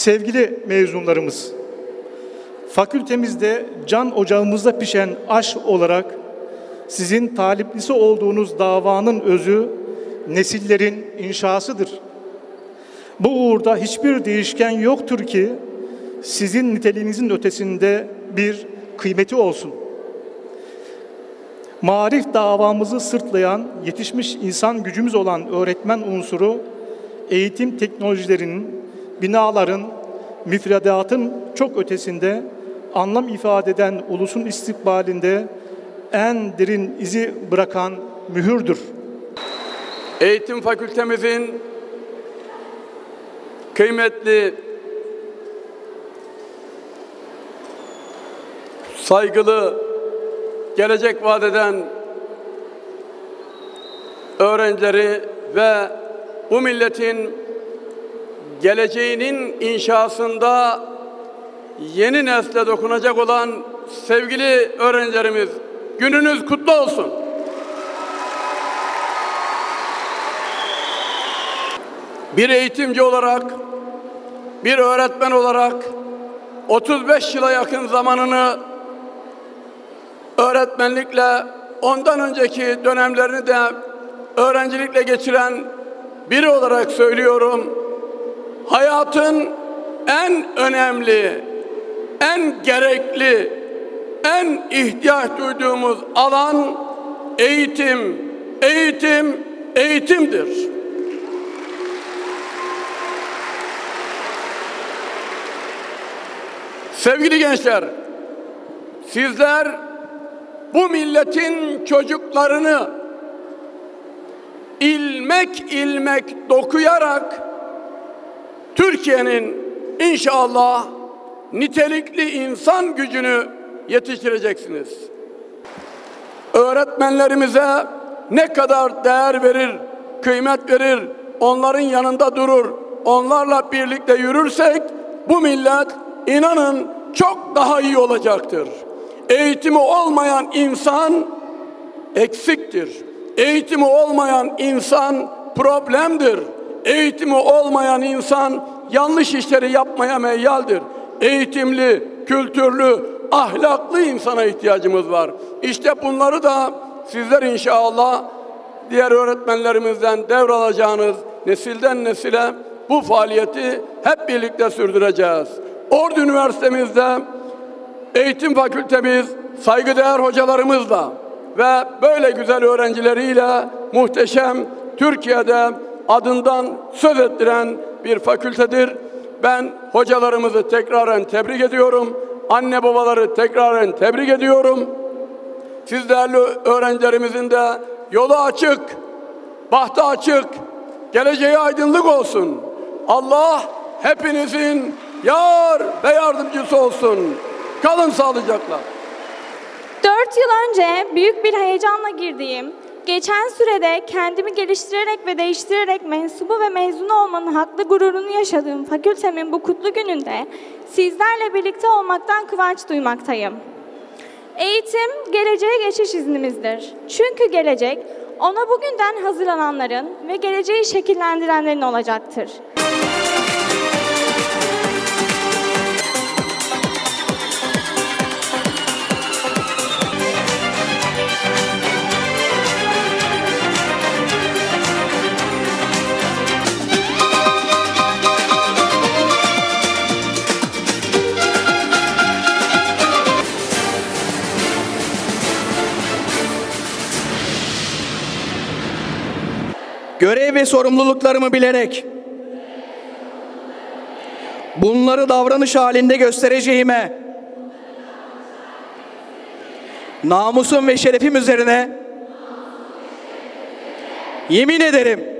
Sevgili mezunlarımız, fakültemizde can ocağımızda pişen aş olarak sizin taliplisi olduğunuz davanın özü nesillerin inşasıdır. Bu uğurda hiçbir değişken yoktur ki sizin niteliğinizin ötesinde bir kıymeti olsun. Marif davamızı sırtlayan, yetişmiş insan gücümüz olan öğretmen unsuru, eğitim teknolojilerinin, binaların, müfredatın çok ötesinde anlam ifade eden ulusun istikbalinde en derin izi bırakan mühürdür. Eğitim fakültemizin kıymetli saygılı gelecek vadeden öğrencileri ve bu milletin geleceğinin inşasında yeni nesle dokunacak olan sevgili öğrencilerimiz gününüz kutlu olsun. Bir eğitimci olarak, bir öğretmen olarak 35 yıla yakın zamanını öğretmenlikle ondan önceki dönemlerini de öğrencilikle geçiren biri olarak söylüyorum. Hayatın en önemli, en gerekli, en ihtiyaç duyduğumuz alan eğitim, eğitim, eğitimdir. Sevgili gençler, sizler bu milletin çocuklarını ilmek ilmek dokuyarak Türkiye'nin inşallah nitelikli insan gücünü yetiştireceksiniz. Öğretmenlerimize ne kadar değer verir, kıymet verir, onların yanında durur, onlarla birlikte yürürsek bu millet inanın çok daha iyi olacaktır. Eğitimi olmayan insan eksiktir. Eğitimi olmayan insan problemdir. Eğitimi olmayan insan yanlış işleri yapmaya meyyaldir. Eğitimli, kültürlü, ahlaklı insana ihtiyacımız var. İşte bunları da sizler inşallah diğer öğretmenlerimizden devralacağınız nesilden nesile bu faaliyeti hep birlikte sürdüreceğiz. Ordu Üniversitemizde eğitim fakültemiz saygıdeğer hocalarımızla ve böyle güzel öğrencileriyle muhteşem Türkiye'de adından söz ettiren bir fakültedir. Ben hocalarımızı tekraren tebrik ediyorum. Anne babaları tekraren tebrik ediyorum. Siz değerli öğrencilerimizin de yolu açık, bahtı açık, geleceği aydınlık olsun. Allah hepinizin yar ve yardımcısı olsun. Kalın sağlıcakla. Dört yıl önce büyük bir heyecanla girdiğim, geçen sürede kendimi geliştirerek ve değiştirerek mensubu ve mezunu olmanın haklı gururunu yaşadığım fakültemin bu kutlu gününde sizlerle birlikte olmaktan kıvanç duymaktayım. Eğitim, geleceğe geçiş iznimizdir. Çünkü gelecek, ona bugünden hazırlananların ve geleceği şekillendirenlerin olacaktır. Görev ve sorumluluklarımı bilerek bunları davranış halinde göstereceğime namusum ve şerefim üzerine yemin ederim.